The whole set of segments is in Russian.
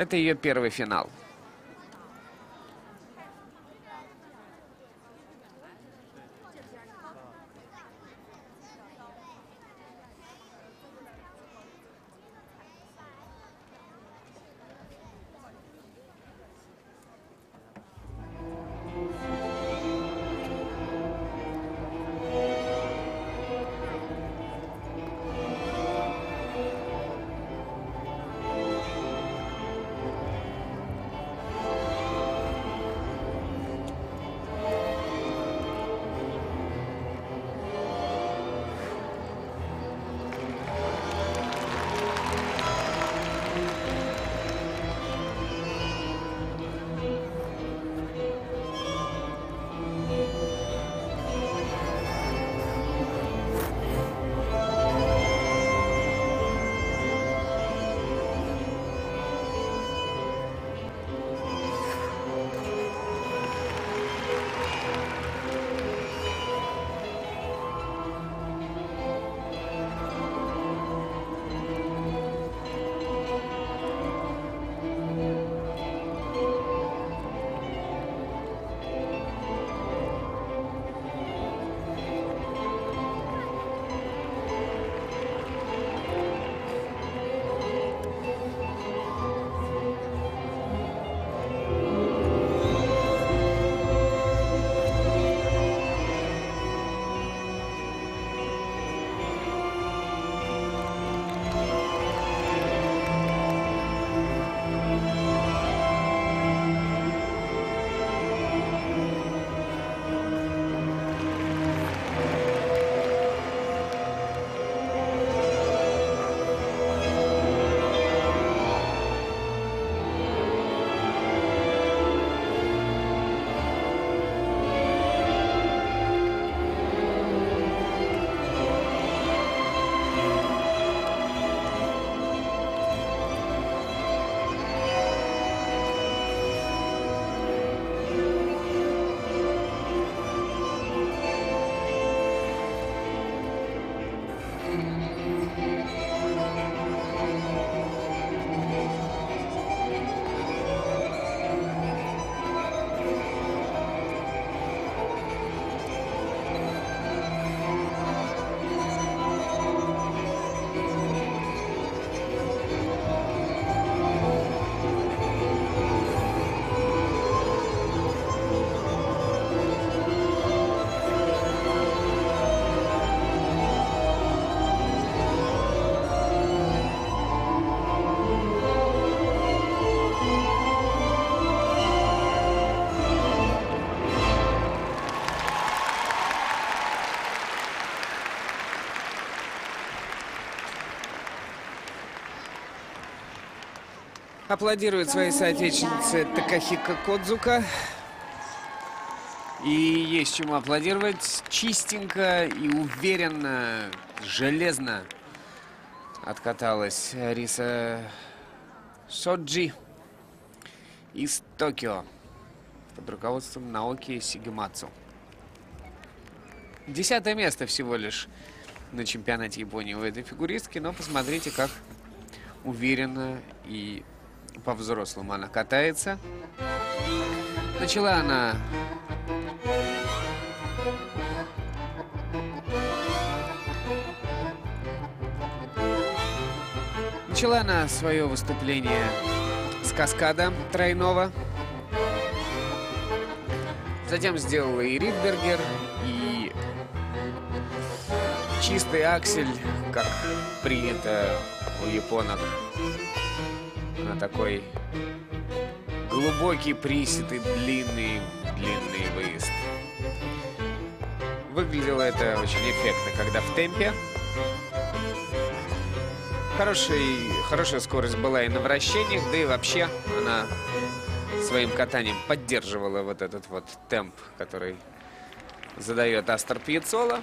Это ее первый финал. Аплодирует своей соотечественнице Такахика Кодзука. И есть чему аплодировать. Чистенько и уверенно, железно откаталась Риса Соджи из Токио под руководством Наоки Сигемацу. Десятое место всего лишь на чемпионате Японии у этой фигуристки, но посмотрите, как уверенно и по-взрослому она катается. Начала она Начала она свое выступление с каскада тройного. Затем сделала и Ридбергер, и чистый аксель, как принято у японок на такой глубокий присед и длинный, длинный выезд. Выглядело это очень эффектно, когда в темпе. Хороший, хорошая скорость была и на вращениях, да и вообще она своим катанием поддерживала вот этот вот темп, который задает Астер Пьецола.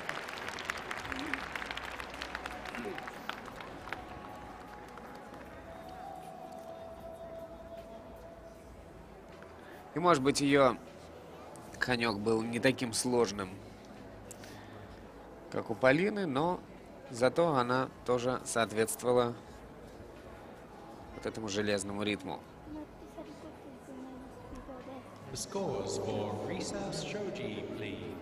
И, может быть, ее конек был не таким сложным, как у Полины, но зато она тоже соответствовала вот этому железному ритму. The scores for Risa Shoji, please.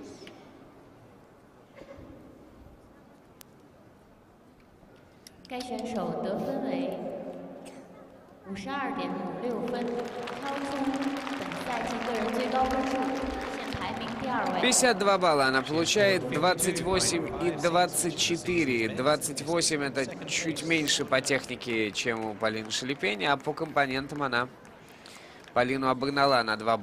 52 балла она получает, 28 и 24. 28 это чуть меньше по технике, чем у Полины Шелепени, а по компонентам она Полину обогнала на 2